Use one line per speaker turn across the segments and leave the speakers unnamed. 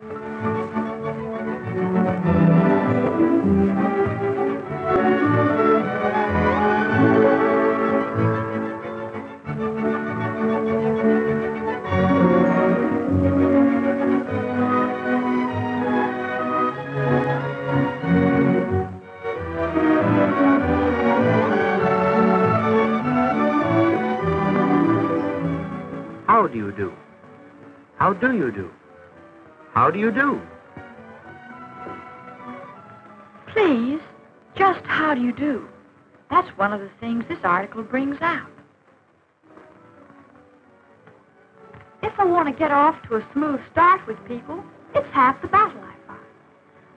How do you do? How do you do? How do you do?
Please, just how do you do? That's one of the things this article brings out. If I want to get off to a smooth start with people, it's half the battle, I find.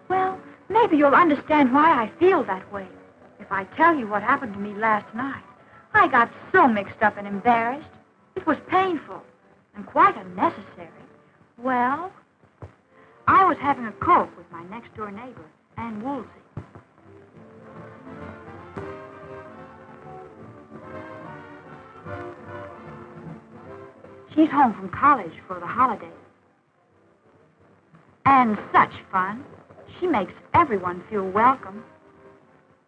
Well, maybe you'll understand why I feel that way if I tell you what happened to me last night. I got so mixed up and embarrassed. It was painful and quite unnecessary. Well, I was having a coke with my next door neighbor, Ann Woolsey. She's home from college for the holidays. And such fun. She makes everyone feel welcome.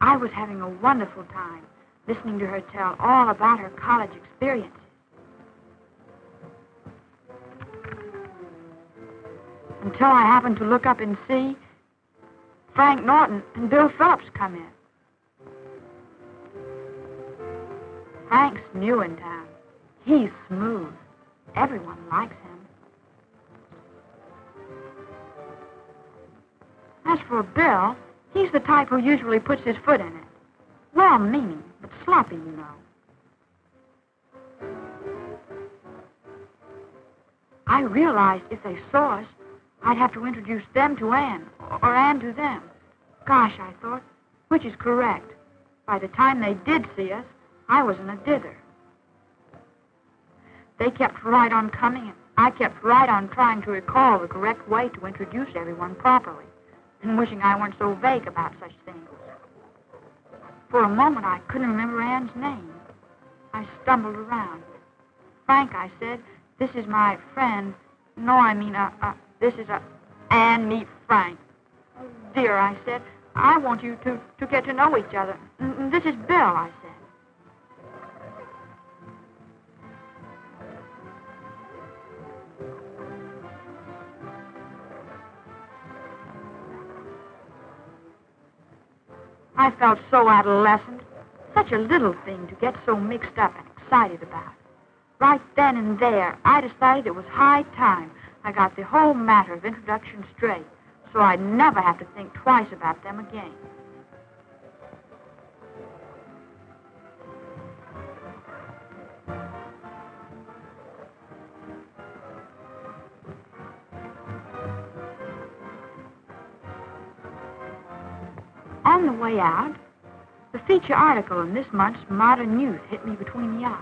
I was having a wonderful time listening to her tell all about her college experiences. Until I happened to look up and see Frank Norton and Bill Phillips come in. Frank's new in town. He's smooth. Everyone likes him. As for Bill, he's the type who usually puts his foot in it. Well meaning, but sloppy, you know. I realized if they saw us, I'd have to introduce them to Anne, or Anne to them. Gosh, I thought, which is correct? By the time they did see us, I was in a dither. They kept right on coming, and I kept right on trying to recall the correct way to introduce everyone properly, and wishing I weren't so vague about such things. For a moment, I couldn't remember Anne's name. I stumbled around. Frank, I said, this is my friend. No, I mean, uh, uh, this is a Anne meet Frank. Oh, dear, I said, I want you to, to get to know each other. Mm, This is Bill, I said. I felt so adolescent. Such a little thing to get so mixed up and excited about. Right then and there, I decided it was high time I got the whole matter of introduction straight, so I'd never have to think twice about them again. On the way out, the feature article in this month's Modern Youth hit me between the eyes.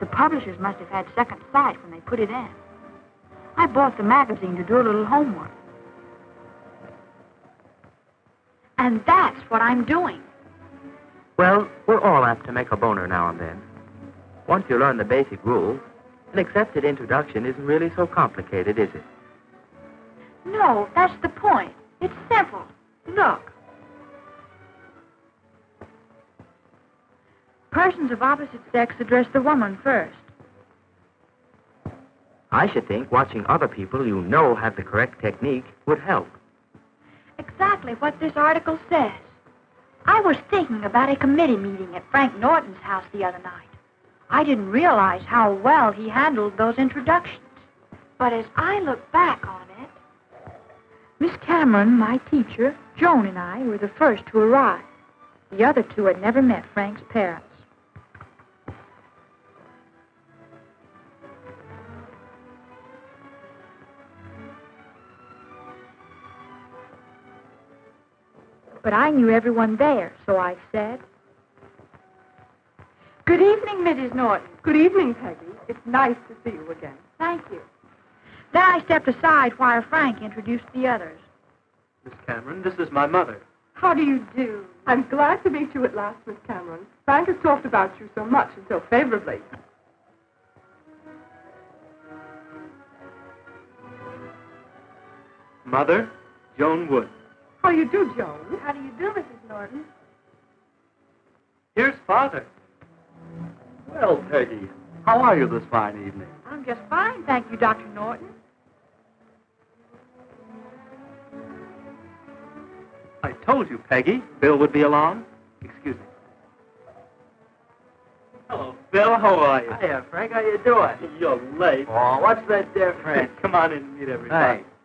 The publishers must have had second sight when they put it in. I bought the magazine to do a little homework. And that's what I'm doing.
Well, we're all apt to make a boner now and then. Once you learn the basic rules, an accepted introduction isn't really so complicated, is it?
No, that's the point. It's simple. Look. Persons of opposite sex address the woman first.
I should think watching other people you know have the correct technique would help.
Exactly what this article says. I was thinking about a committee meeting at Frank Norton's house the other night. I didn't realize how well he handled those introductions. But as I look back on it, Miss Cameron, my teacher, Joan, and I were the first to arrive. The other two had never met Frank's parents. But I knew everyone there, so I said, Good evening, Mrs. Norton.
Good evening, Peggy. It's nice to see you again.
Thank you. Then I stepped aside while Frank introduced the others.
Miss Cameron, this is my mother.
How do you do? I'm glad to meet you at last, Miss Cameron. Frank has talked about you so much and so favorably.
Mother, Joan Wood.
How do you do, Joan?
How do you do, Mrs. Norton?
Here's Father.
Well, Peggy, how are you this fine evening?
I'm just fine, thank you, Dr. Norton.
I told you, Peggy, Bill would be along. Excuse me. Hello, Bill. How are you?
Hiya, Frank. How you doing?
You're late.
Oh, what's the difference?
Come on in and meet everybody.
Hey.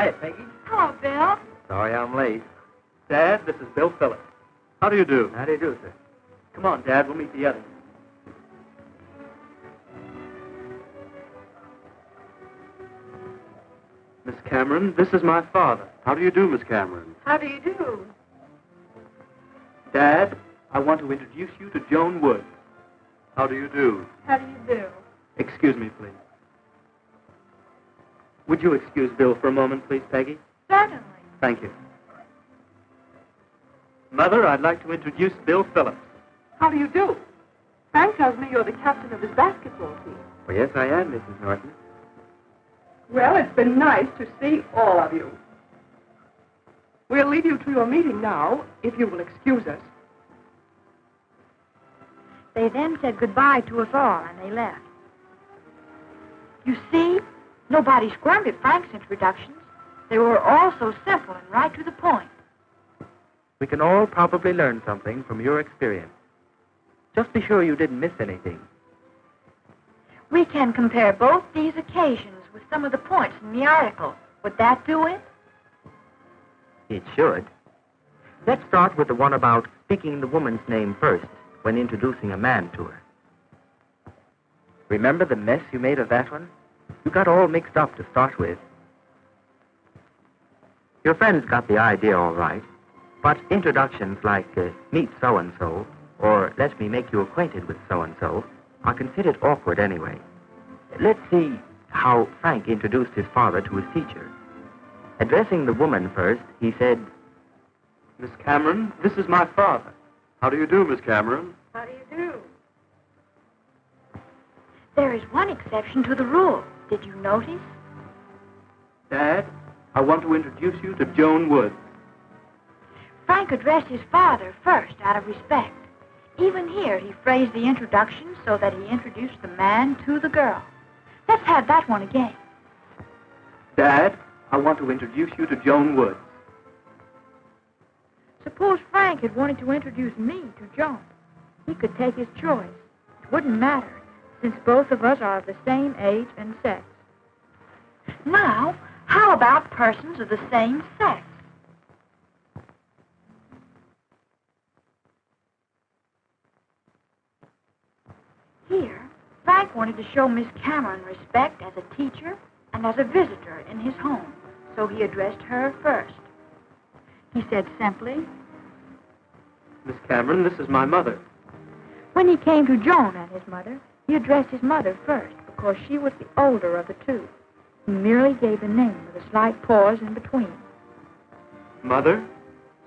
Hey, Peggy.
Hello, Bill.
Sorry I'm late.
Dad, this is Bill Phillips. How do you do?
How do you do, sir?
Come on, Dad. We'll meet the others. Miss Cameron, this is my father.
How do you do, Miss Cameron?
How do you do?
Dad, I want to introduce you to Joan Wood.
How do you do?
How do you do?
Excuse me, please. Would you excuse Bill for a moment, please, Peggy?
Certainly.
Thank you. Mother, I'd like to introduce Bill Phillips.
How do you do? Frank tells me you're the captain of his basketball team.
Well, yes, I am, Mrs. Norton.
Well, it's been nice to see all of you. We'll leave you to your meeting now, if you will excuse us.
They then said goodbye to us all, and they left. You see, nobody squirmed at Frank's introductions. They were all so simple and right to the point.
We can all probably learn something from your experience. Just be sure you didn't miss anything.
We can compare both these occasions with some of the points in the article. Would that do it?
It should. Let's start with the one about speaking the woman's name first when introducing a man to her. Remember the mess you made of that one? You got all mixed up to start with. Your friends got the idea all right, but introductions like uh, meet so and so or let me make you acquainted with so and so are considered awkward anyway. Let's see how Frank introduced his father to his teacher. Addressing the woman first, he said,
Miss Cameron, this is my father.
How do you do, Miss Cameron?
How do you do? There is one exception to the rule. Did you notice?
Dad, I want to introduce you to Joan Wood.
Frank addressed his father first out of respect. Even here, he phrased the introduction so that he introduced the man to the girl. Let's have that one again.
Dad, I want to introduce you to Joan Wood.
Suppose Frank had wanted to introduce me to Joan. He could take his choice. It wouldn't matter, since both of us are of the same age and sex. Now, how about persons of the same sex? Here, Frank wanted to show Miss Cameron respect as a teacher and as a visitor in his home, so he addressed her first. He said simply,
Miss Cameron, this is my mother.
When he came to Joan and his mother, he addressed his mother first because she was the older of the two. He merely gave the name with a slight pause in between.
Mother,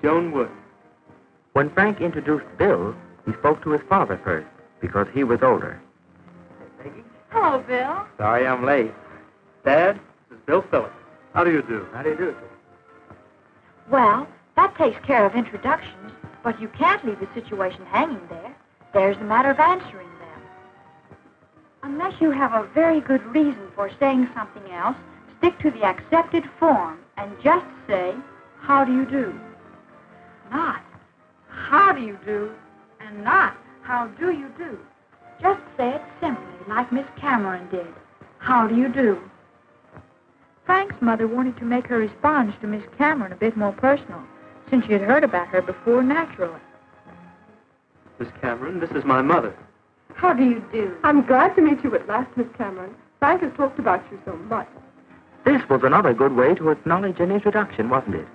Joan Wood.
When Frank introduced Bill, he spoke to his father first because he was older.
Hello, Bill.
Sorry I'm late.
Dad, this is Bill Phillips.
How do you do?
How do you do, sir?
Well, that takes care of introductions, but you can't leave the situation hanging there. There's the matter of answering them. Unless you have a very good reason for saying something else, stick to the accepted form and just say, How do you do? Not, How do you do? And not, How do you do? Just say it simply, like Miss Cameron did. How do you do? Frank's mother wanted to make her response to Miss Cameron a bit more personal, since she had heard about her before naturally.
Miss Cameron, this is my mother.
How do you do?
I'm glad to meet you at last, Miss Cameron. Frank has talked about you so much.
This was another good way to acknowledge an introduction, wasn't it?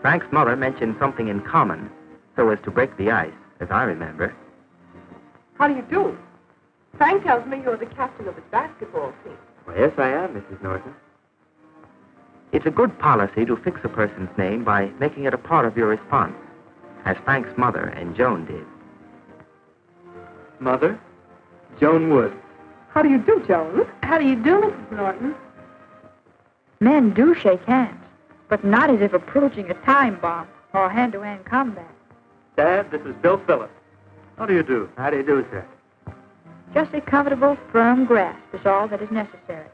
Frank's mother mentioned something in common so as to break the ice, as I remember.
How do you do? Frank tells me you're the captain of his basketball team.
Well, yes, I am, Mrs. Norton. It's a good policy to fix a person's name by making it a part of your response, as Frank's mother and Joan did.
Mother, Joan Wood.
How do you do, Joan?
How do you do, Mrs. Norton? Men do shake hands, but not as if approaching a time bomb or hand-to-hand combat.
Dad, this is Bill Phillips. How do you do?
How do you do, sir?
Just a comfortable, firm grasp is all that is necessary.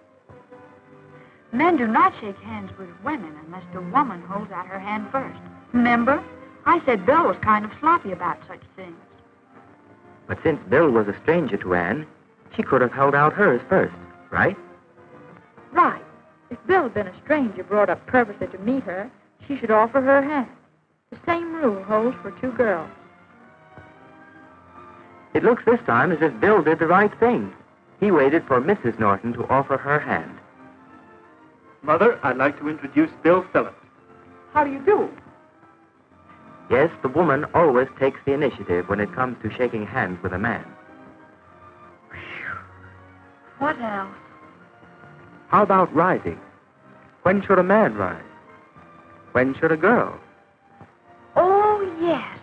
Men do not shake hands with women unless the woman holds out her hand first. Remember? I said Bill was kind of sloppy about such things.
But since Bill was a stranger to Anne, she could have held out hers first, right?
Right. If Bill had been a stranger brought up purposely to meet her, she should offer her hand. The same rule holds for two girls.
It looks this time as if Bill did the right thing. He waited for Mrs. Norton to offer her hand.
Mother, I'd like to introduce Bill Phillips.
How do you do?
Yes, the woman always takes the initiative when it comes to shaking hands with a man.
What else?
How about rising? When should a man rise? When should a girl?
Oh, yes.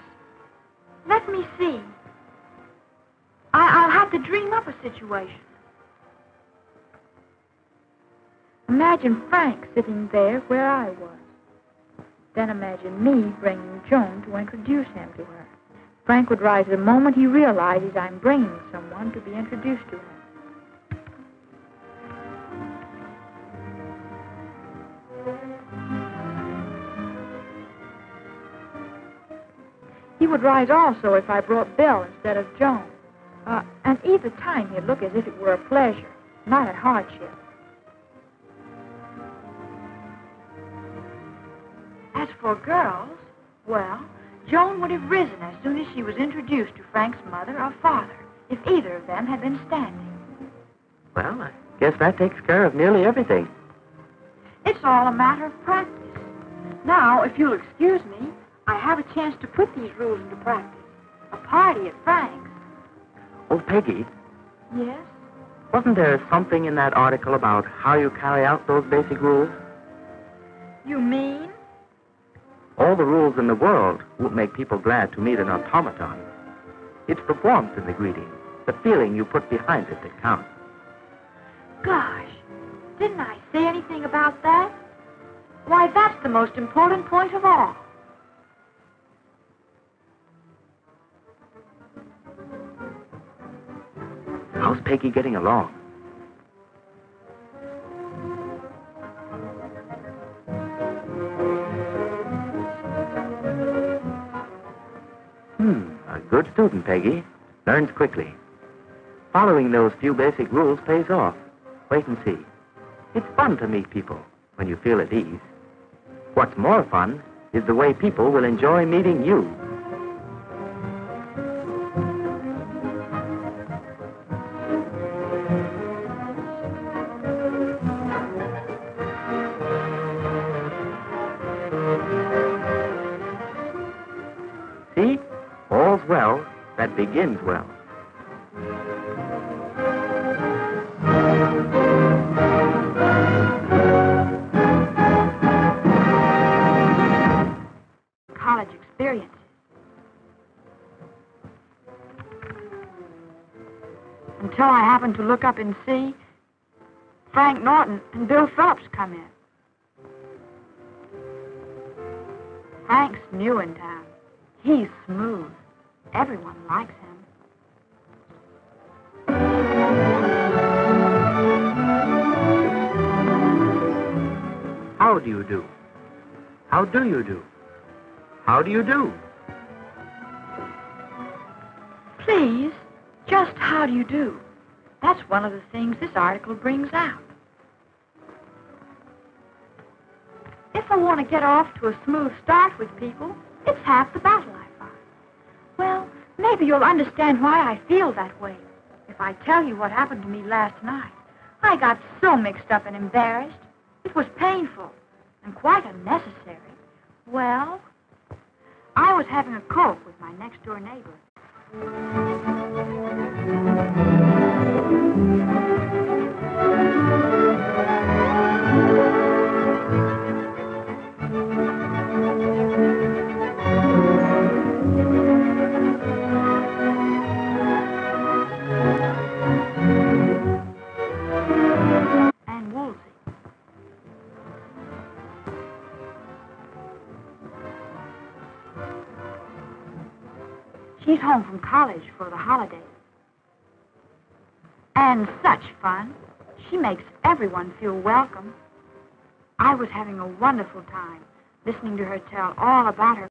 Let me see. I- I'll have to dream up a situation. Imagine Frank sitting there where I was. Then imagine me bringing Joan to introduce him to her. Frank would rise the moment he realizes I'm bringing someone to be introduced to him. He would rise also if I brought Bill instead of Joan. Uh, and either time he'd look as if it were a pleasure, not a hardship. For girls, well, Joan would have risen as soon as she was introduced to Frank's mother or father, if either of them had been standing.
Well, I guess that takes care of nearly everything.
It's all a matter of practice. Now, if you'll excuse me, I have a chance to put these rules into practice. A party at Frank's.
Oh, Peggy,
Yes?
wasn't there something in that article about how you carry out those basic rules?
You mean?
All the rules in the world won't make people glad to meet an automaton. It's the warmth in the greeting, the feeling you put behind it that counts.
Gosh, didn't I say anything about that? Why, that's the most important point of all.
How's Peggy getting along? Student, Peggy. Learns quickly. Following those few basic rules pays off. Wait and see. It's fun to meet people when you feel at ease. What's more fun is the way people will enjoy meeting you.
To look up and see Frank Norton and Bill Phillips come in. Frank's new in town. He's smooth. Everyone likes him.
How do you do? How do you do? How do you do?
Please, just how do you do? That's one of the things this article brings out. If I want to get off to a smooth start with people, it's half the battle I find. Well, maybe you'll understand why I feel that way. If I tell you what happened to me last night, I got so mixed up and embarrassed. It was painful and quite unnecessary. Well, I was having a coke with my next door neighbor. College for the holidays. And such fun. She makes everyone feel welcome. I was having a wonderful time listening to her tell all about her